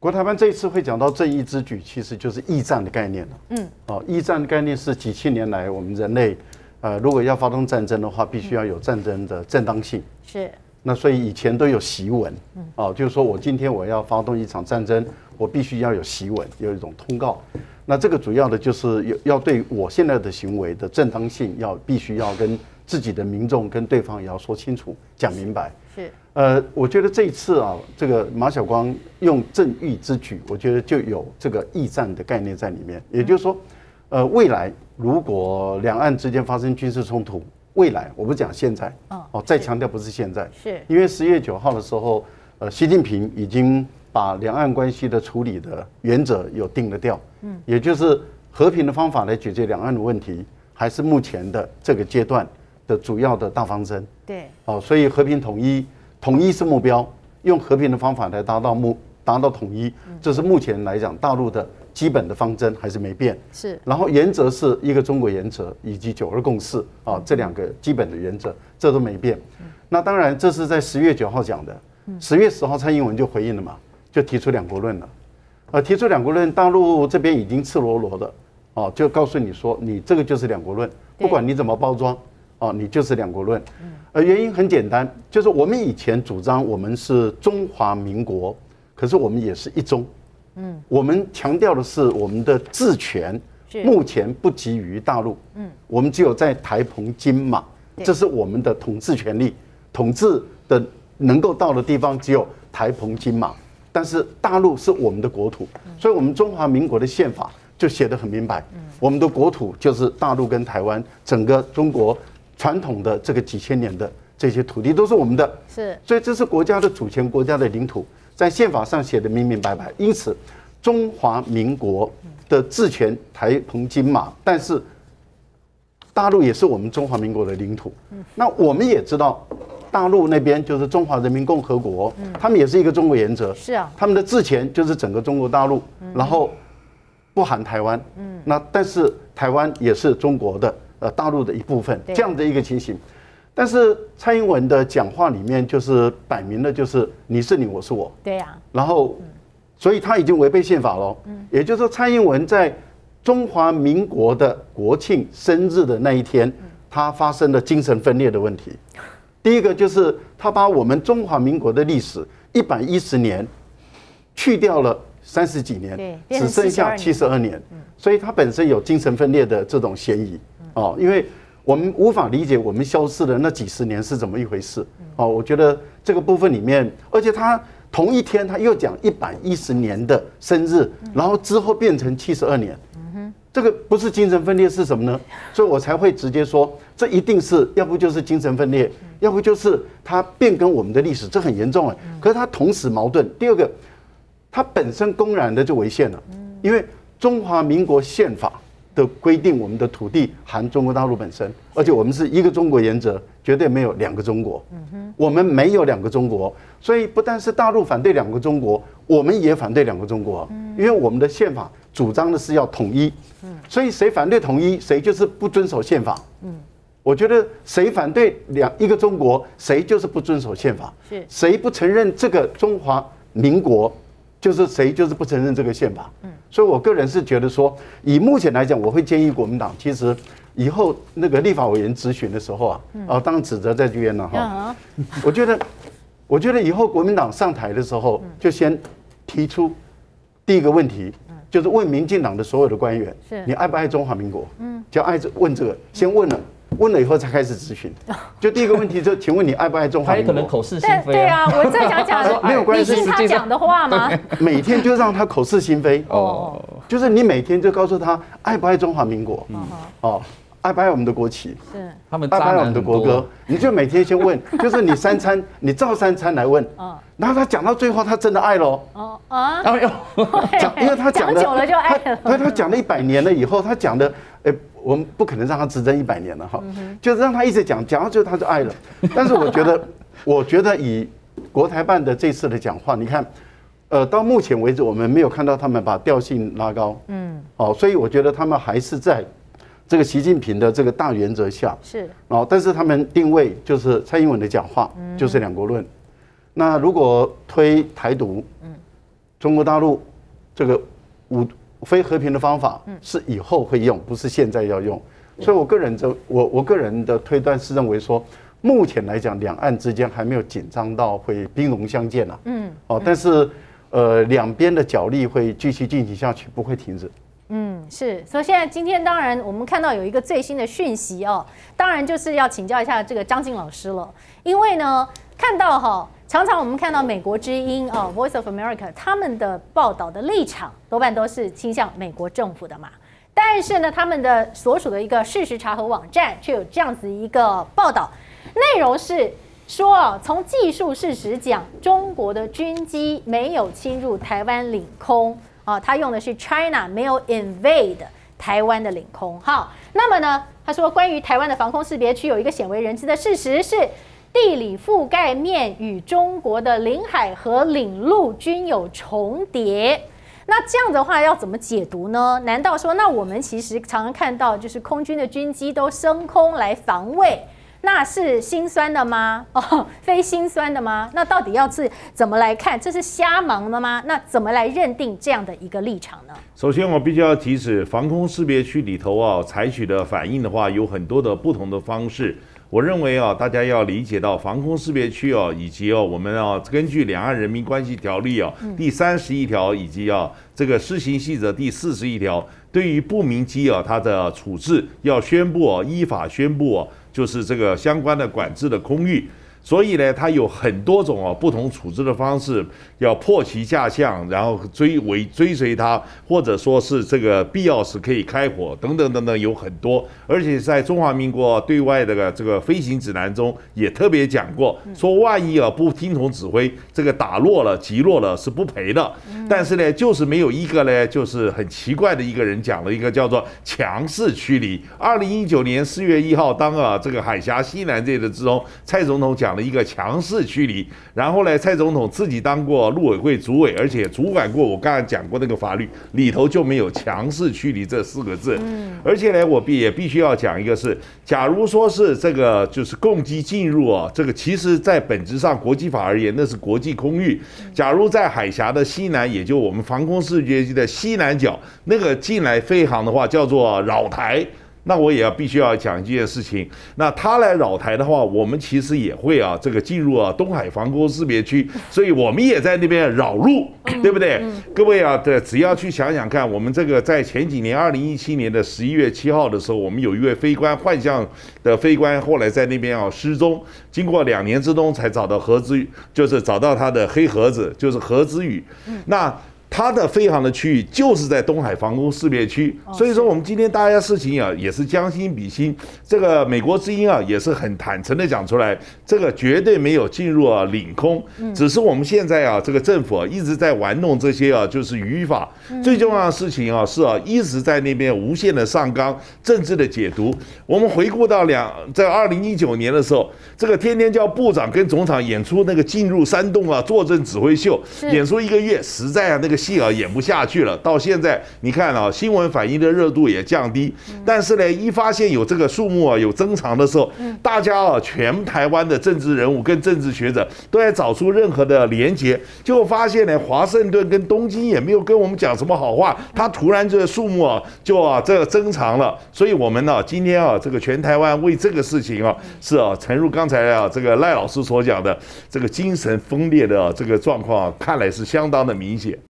国台办这一次会讲到正义之举，其实就是驿站的概念了。嗯，哦，驿站的概念是几千年来我们人类，呃，如果要发动战争的话，必须要有战争的正当性。是。那所以以前都有檄文，哦，就是说我今天我要发动一场战争，我必须要有檄文，有一种通告。那这个主要的就是要要对我现在的行为的正当性，要必须要跟自己的民众跟对方也要说清楚、讲明白。是。呃，我觉得这一次啊，这个马晓光用正义之举，我觉得就有这个驿站的概念在里面。也就是说，呃，未来如果两岸之间发生军事冲突，未来我不讲现在，哦，再强调不是现在，是因为十月九号的时候，呃，习近平已经把两岸关系的处理的原则有定了调，嗯，也就是和平的方法来解决两岸的问题，还是目前的这个阶段的主要的大方针，对，哦，所以和平统一，统一是目标，用和平的方法来达到目达到统一，这是目前来讲大陆的。基本的方针还是没变，是。然后原则是一个中国原则以及九二共识啊，这两个基本的原则，这都没变。那当然，这是在十月九号讲的，十月十号蔡英文就回应了嘛，就提出两国论了。呃，提出两国论，大陆这边已经赤裸裸的哦，就告诉你说，你这个就是两国论，不管你怎么包装，哦，你就是两国论。呃，原因很简单，就是我们以前主张我们是中华民国，可是我们也是一中。嗯，我们强调的是我们的治权，目前不及于大陆。嗯，我们只有在台澎金马，这是我们的统治权利，统治的能够到的地方只有台澎金马。但是大陆是我们的国土，所以我们中华民国的宪法就写得很明白，我们的国土就是大陆跟台湾，整个中国传统的这个几千年的这些土地都是我们的。是，所以这是国家的主权，国家的领土。在宪法上写的明明白白，因此中华民国的治权台澎金马，但是大陆也是我们中华民国的领土。那我们也知道，大陆那边就是中华人民共和国，他们也是一个中国原则。是啊，他们的治权就是整个中国大陆，然后不含台湾。嗯，那但是台湾也是中国的呃大陆的一部分，这样的一个情形。但是蔡英文的讲话里面就是摆明了，就是你是你，我是我。对呀。然后，所以他已经违背宪法了。嗯。也就是说，蔡英文在中华民国的国庆生日的那一天，他发生了精神分裂的问题。第一个就是他把我们中华民国的历史一百一十年去掉了三十几年，只剩下七十二年。所以他本身有精神分裂的这种嫌疑。哦，因为。我们无法理解我们消失的那几十年是怎么一回事哦，我觉得这个部分里面，而且他同一天他又讲一百一十年的生日，然后之后变成七十二年，这个不是精神分裂是什么呢？所以我才会直接说，这一定是要不就是精神分裂，要不就是他变更我们的历史，这很严重哎。可是他同时矛盾。第二个，他本身公然的就违宪了，因为中华民国宪法。的规定，我们的土地含中国大陆本身，而且我们是一个中国原则，绝对没有两个中国。嗯哼，我们没有两个中国，所以不但是大陆反对两个中国，我们也反对两个中国。嗯，因为我们的宪法主张的是要统一。嗯，所以谁反对统一，谁就是不遵守宪法。嗯，我觉得谁反对两一个中国，谁就是不遵守宪法。是，谁不承认这个中华民国？就是谁就是不承认这个宪法，嗯，所以我个人是觉得说，以目前来讲，我会建议国民党，其实以后那个立法委员咨询的时候啊，啊，当然指责在这边了哈，我觉得，我觉得以后国民党上台的时候，就先提出第一个问题，就是问民进党的所有的官员，你爱不爱中华民国？嗯，就爱这问这个，先问了。问了以后才开始咨询，就第一个问题就，请问你爱不爱中华民国？他可能口是心非。对啊，我正想讲，没有关系，是他讲的话吗？每天就让他口是心非哦，就是你每天就告诉他爱不爱中华民国？哦。爱不爱我们的国旗？是他们爱不爱我们的国歌？你就每天先问，就是你三餐，你照三餐来问。嗯。然后他讲到最后，他真的爱喽。哦啊！哎呦，讲，因为他讲久了就爱了。他他讲了一百年了以后，他讲的，哎，我们不可能让他执政一百年了哈，就是让他一直讲，讲到最后他就爱了。但是我觉得，我觉得以国台办的这次的讲话，你看，呃，到目前为止我们没有看到他们把调性拉高。嗯。哦，所以我觉得他们还是在。这个习近平的这个大原则下是哦，但是他们定位就是蔡英文的讲话就是两国论。那如果推台独，嗯，中国大陆这个武非和平的方法是以后会用，不是现在要用。所以我个人的我我个人的推断是认为说，目前来讲，两岸之间还没有紧张到会兵戎相见啊。嗯。哦，但是呃，两边的角力会继续进行下去，不会停止。嗯，是，所以现在今天当然我们看到有一个最新的讯息哦，当然就是要请教一下这个张静老师了，因为呢，看到哈，常常我们看到美国之音哦，Voice of America 他们的报道的立场多半都是倾向美国政府的嘛，但是呢，他们的所属的一个事实查核网站却有这样子一个报道，内容是说啊，从技术事实讲，中国的军机没有侵入台湾领空。啊，他用的是 China 没有 invade 台湾的领空。好，那么呢，他说关于台湾的防空识别区有一个鲜为人知的事实是，地理覆盖面与中国的领海和领路均有重叠。那这样的话要怎么解读呢？难道说那我们其实常常看到就是空军的军机都升空来防卫？那是心酸的吗？哦，非心酸的吗？那到底要是怎么来看？这是瞎忙的吗？那怎么来认定这样的一个立场呢？首先，我必须要提示，防空识别区里头啊，采取的反应的话，有很多的不同的方式。我认为啊，大家要理解到防空识别区哦，以及哦，我们要根据《两岸人民关系条例》啊第三十一条，以及啊这个施行细则第四十一条，对于不明机啊，它的处置要宣布哦，依法宣布哦。就是这个相关的管制的空域。所以呢，它有很多种哦不同处置的方式，要破其下象，然后追尾追随它，或者说是这个必要时可以开火等等等等，有很多。而且在中华民国对外的这个飞行指南中也特别讲过，说万一啊不听从指挥，这个打落了、击落了是不赔的。但是呢，就是没有一个呢，就是很奇怪的一个人讲了一个叫做强势驱离。二零一九年四月一号，当啊这个海峡西南这的之中，蔡总统讲。讲了一个强势驱离，然后呢，蔡总统自己当过陆委会主委，而且主管过我刚才讲过那个法律里头就没有强势驱离这四个字。嗯，而且呢，我必也必须要讲一个，是假如说是这个就是共机进入啊，这个其实在本质上国际法而言，那是国际空域。假如在海峡的西南，也就我们防空识别区的西南角那个进来飞航的话，叫做扰台。那我也要必须要讲一件事情，那他来扰台的话，我们其实也会啊，这个进入啊东海防空识别区，所以我们也在那边扰路，对不对？各位啊，对，只要去想想看，我们这个在前几年，二零一七年的十一月七号的时候，我们有一位飞官，幻象的飞官，后来在那边啊失踪，经过两年之中才找到何之，就是找到他的黑盒子，就是何之宇，那。它的飞航的区域就是在东海防空识别区，所以说我们今天大家事情啊也是将心比心。这个美国之音啊也是很坦诚的讲出来，这个绝对没有进入啊领空，只是我们现在啊这个政府啊一直在玩弄这些啊就是语法。最重要的事情啊是啊一直在那边无限的上纲政治的解读。我们回顾到两在二零一九年的时候，这个天天叫部长跟总长演出那个进入山洞啊坐镇指挥秀，演出一个月，实在啊那个。戏啊演不下去了，到现在你看啊，新闻反应的热度也降低。但是呢，一发现有这个数目啊有增长的时候，大家啊，全台湾的政治人物跟政治学者都在找出任何的连结，就发现呢，华盛顿跟东京也没有跟我们讲什么好话，他突然这个数目啊就啊这个增长了。所以我们呢，今天啊，这个全台湾为这个事情啊，是啊，诚如刚才啊这个赖老师所讲的，这个精神分裂的这个状况，看来是相当的明显。